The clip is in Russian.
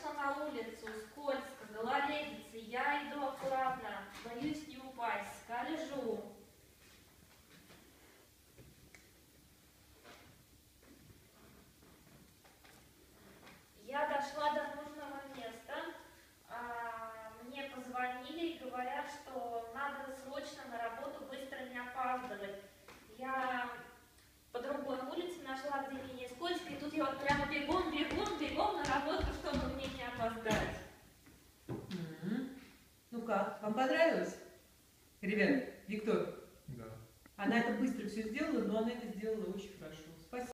вышла на улицу, скользко, гололедица, я иду аккуратно, боюсь не упасть, скольжу. Я дошла до нужного места, а, мне позвонили и говорят, что надо срочно на работу быстро не опаздывать. Я по другой улице нашла, где менее скользко, и тут я вот прямо бегом, бегом, бегом на работу, чтобы мне не опоздать. М. Ну как, вам понравилось? Ребят, Виктор, Да. она это быстро все сделала, но она это сделала очень хорошо.